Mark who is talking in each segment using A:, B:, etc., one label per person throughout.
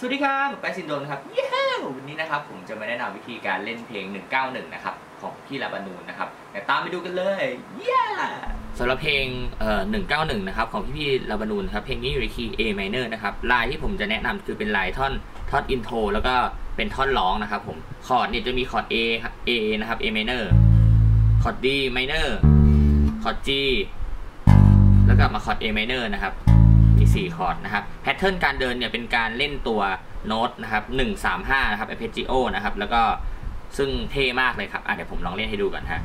A: สวัสดีครับผมแป๊ซินโดนครับเย้วันนี้นะครับผมจะมาแนะนำวิธีการเล่นเพลง 191 นะครับ ของพี่ลาบานูนนะครับเดี๋ยวตามไปดูกันเลยเย้สำหรับเพลงเอ่อ191 นะครับ ของพี่พี่ลาบานูนครับ เพลงนี้อยู่ในคีย์ A minor นะครับ ลายที่ผมจะแนะนำคือเป็นลายท่อนท่อน intro แล้วก็เป็นท่อนร้องนะครับผม คอร์ดเนี่ยจะมีคอร์ด A A นะครับ A minor คอร์ด D minor คอร์ด G แล้วก็มาคอร์ด A minor นะครับ 4 คอร์ดนะครับแพทเทิร์นการเดินเนี่ยเป็นการเล่นตัวโน้ตนะครับ135 นะครับ arpeggio นะครับ แล้วก็ซึ่งเท่มากเลยครับอะเดี๋ยวผมลองเล่นให้ดูก่อนฮะ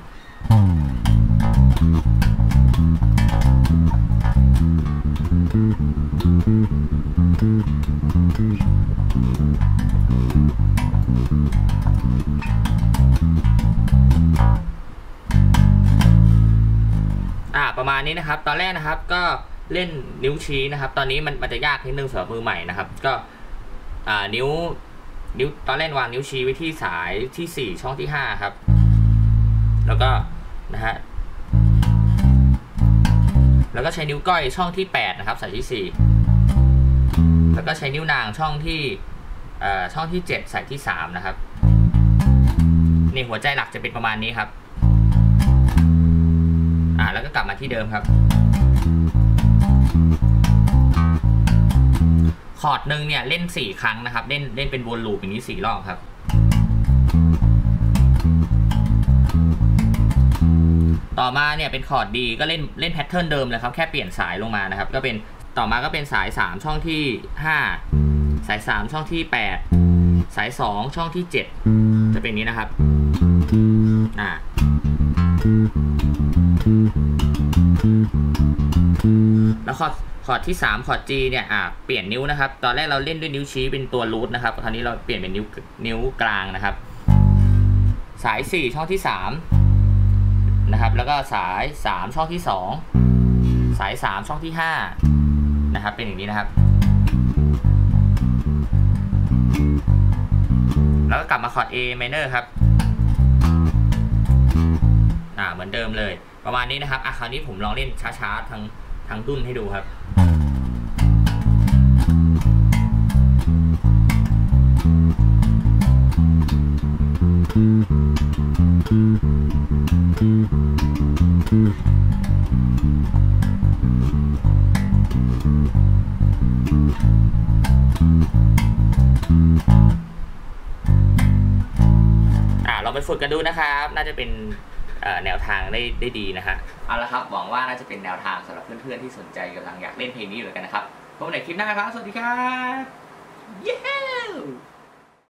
A: อ่าประมาณนี้นะครับ ตอนแรกนะครับก็ เล่นนิ้วชี้นะครับ ตอนนี้มันมันจะยากนิดนึงสำหรับมือใหม่นะครับ ก็นิ้วนิ้วตอนแรกวางนิ้วชี้ไว้ที่สายที่ 4 ช่องที่ 5 ครับ แล้วก็นะฮะแล้วก็ใช้นิ้วก้อยช่องที่ 8 นะครับ สายที่ 4 แล้วก็ใช้นิ้วนางช่องที่ช่องที่ 7 สายที่ 3 นะครับนี่หัวใจหลักจะเป็นประมาณนี้ครับ อ่าแล้วก็กลับมาที่เดิมครับ คอร์ดหนึ่งเนี่ยเล่น 4 ครั้งนะครับ เล่นเล่นเป็นวนลูปอย่างนี้ 4 รอบครับ ต่อมาเนี่ยเป็นคอร์ดดีก็เล่นเล่นแพทเทิร์นเดิมเลยครับแค่เปลี่ยนสายลงมานะครับ ก็เป็นต่อมาก็เป็นสาย 3 ช่องที่ 5 สาย 3 ช่องที่ 8 สาย 2 ช่องที่ 7 จะเป็นนี้นะครับอ่า แล้วคอร์ดคอร์ดที่ 3 คอร์ด G เนี่ยอ่าเปลี่ยนนิ้วนะครับ ตอนแรกเราเล่นด้วยนิ้วชี้เป็นตัว root นะครับคราวนี้เราเปลี่ยนเป็นนิ้วนิ้วกลางนะครับ สาย 4 ช่องที่ 3 นะครับ แล้วก็สาย 3 ช่องที่ 2 สาย 3 ช่องที่ 5 นะครับ เป็นอย่างนี้นะครับ แล้วก็กลับมาคอร์ด A minor ครับอ่าเหมือนเดิมเลย ประมาณนี้นะครับอะคราวนี้ผมลองเล่นช้าๆทั้ง ทั้งดุนให้ดูครับอ่าลองไปฝึกกันดูนะครับ น่าจะเป็น แนวทางได้ได้ดีนะฮะเอาละครับหวังว่าน่าจะเป็นแนวทางสำหรับเพื่อนๆที่สนใจกำลังอยากเล่นเพลงนี้อยู่แล้กันนะครับพบกันในคลิปหน้าครับ สวัสดีครับ เย้